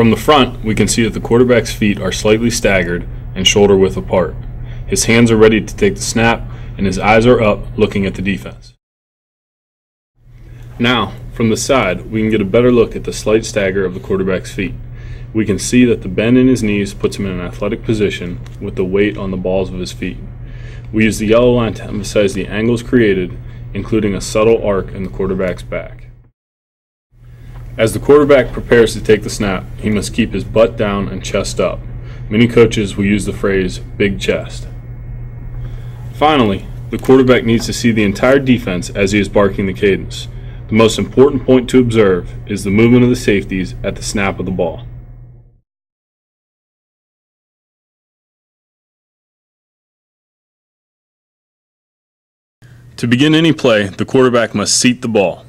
From the front, we can see that the quarterback's feet are slightly staggered and shoulder width apart. His hands are ready to take the snap, and his eyes are up looking at the defense. Now, from the side, we can get a better look at the slight stagger of the quarterback's feet. We can see that the bend in his knees puts him in an athletic position with the weight on the balls of his feet. We use the yellow line to emphasize the angles created, including a subtle arc in the quarterback's back. As the quarterback prepares to take the snap, he must keep his butt down and chest up. Many coaches will use the phrase big chest. Finally, the quarterback needs to see the entire defense as he is barking the cadence. The most important point to observe is the movement of the safeties at the snap of the ball. To begin any play, the quarterback must seat the ball.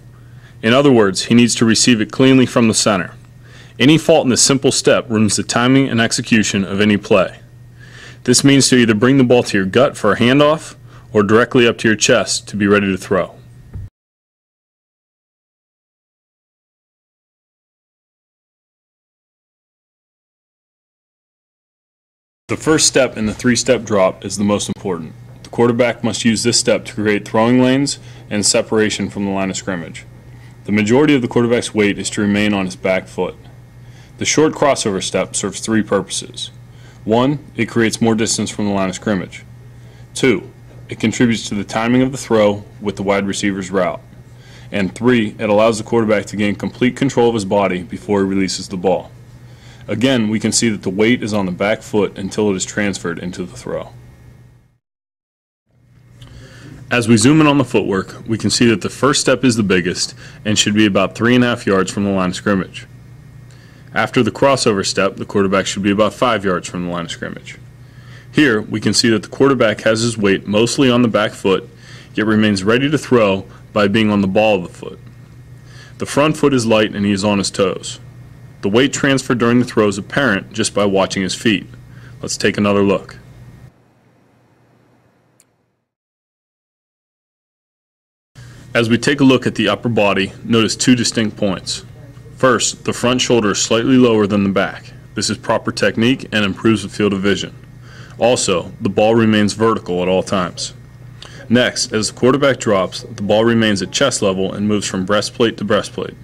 In other words, he needs to receive it cleanly from the center. Any fault in this simple step ruins the timing and execution of any play. This means to either bring the ball to your gut for a handoff or directly up to your chest to be ready to throw. The first step in the three-step drop is the most important The quarterback must use this step to create throwing lanes and separation from the line of scrimmage. The majority of the quarterback's weight is to remain on his back foot. The short crossover step serves three purposes. One, it creates more distance from the line of scrimmage. Two, it contributes to the timing of the throw with the wide receiver's route. And three, it allows the quarterback to gain complete control of his body before he releases the ball. Again, we can see that the weight is on the back foot until it is transferred into the throw. As we zoom in on the footwork, we can see that the first step is the biggest and should be about three and a half yards from the line of scrimmage. After the crossover step, the quarterback should be about five yards from the line of scrimmage. Here, we can see that the quarterback has his weight mostly on the back foot, yet remains ready to throw by being on the ball of the foot. The front foot is light and he is on his toes. The weight transfer during the throw is apparent just by watching his feet. Let's take another look. As we take a look at the upper body, notice two distinct points. First, the front shoulder is slightly lower than the back. This is proper technique and improves the field of vision. Also, the ball remains vertical at all times. Next, as the quarterback drops, the ball remains at chest level and moves from breastplate to breastplate.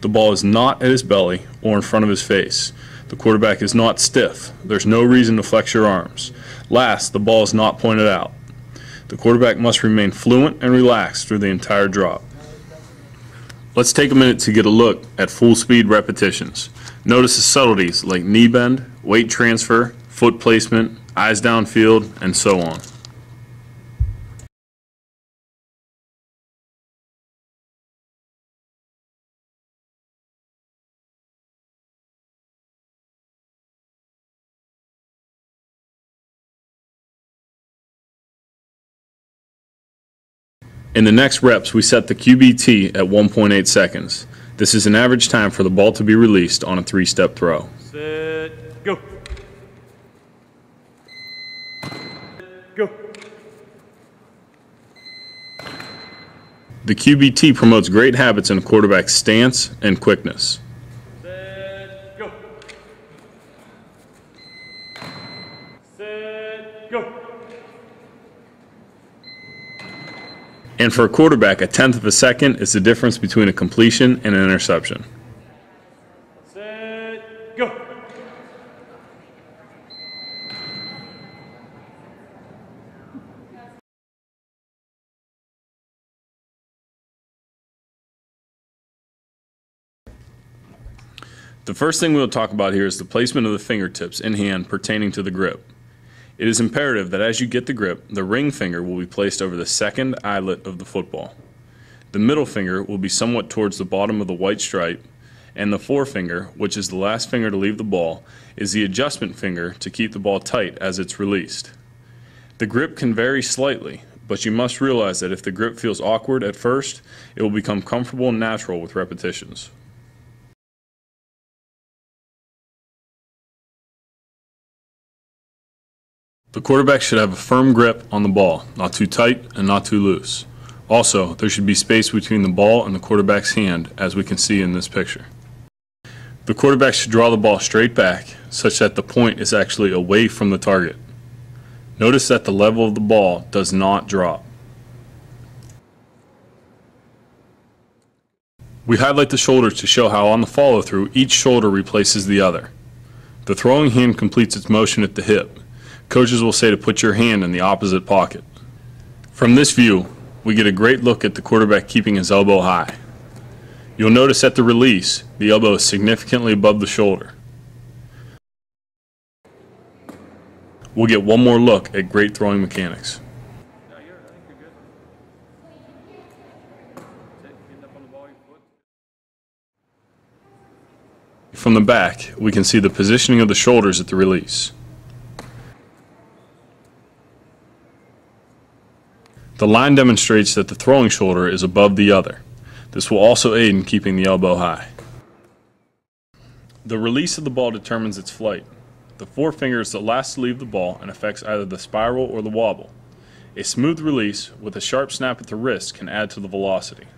The ball is not at his belly or in front of his face. The quarterback is not stiff. There's no reason to flex your arms. Last, the ball is not pointed out. The quarterback must remain fluent and relaxed through the entire drop. Let's take a minute to get a look at full speed repetitions. Notice the subtleties like knee bend, weight transfer, foot placement, eyes downfield, and so on. In the next reps, we set the QB-Tee at 1.8 seconds. This is an average time for the ball to be released on a three-step throw. Set, go. Go. The QB-Tee promotes great habits in a quarterback's stance and quickness. And for a quarterback, a tenth of a second is the difference between a completion and an interception. Set, go. The first thing we'll talk about here is the placement of the fingertips in hand pertaining to the grip. It is imperative that as you get the grip, the ring finger will be placed over the second eyelet of the football. The middle finger will be somewhat towards the bottom of the white stripe, and the forefinger, which is the last finger to leave the ball, is the adjustment finger to keep the ball tight as it's released. The grip can vary slightly, but you must realize that if the grip feels awkward at first, it will become comfortable and natural with repetitions. The quarterback should have a firm grip on the ball, not too tight and not too loose. Also, there should be space between the ball and the quarterback's hand, as we can see in this picture. The quarterback should draw the ball straight back such that the point is actually away from the target. Notice that the level of the ball does not drop. We highlight the shoulders to show how on the follow through each shoulder replaces the other. The throwing hand completes its motion at the hip. Coaches will say to put your hand in the opposite pocket. From this view, we get a great look at the quarterback keeping his elbow high. You'll notice at the release, the elbow is significantly above the shoulder. We'll get one more look at great throwing mechanics. From the back, we can see the positioning of the shoulders at the release. The line demonstrates that the throwing shoulder is above the other. This will also aid in keeping the elbow high. The release of the ball determines its flight. The forefinger is the last to leave the ball and affects either the spiral or the wobble. A smooth release with a sharp snap at the wrist can add to the velocity.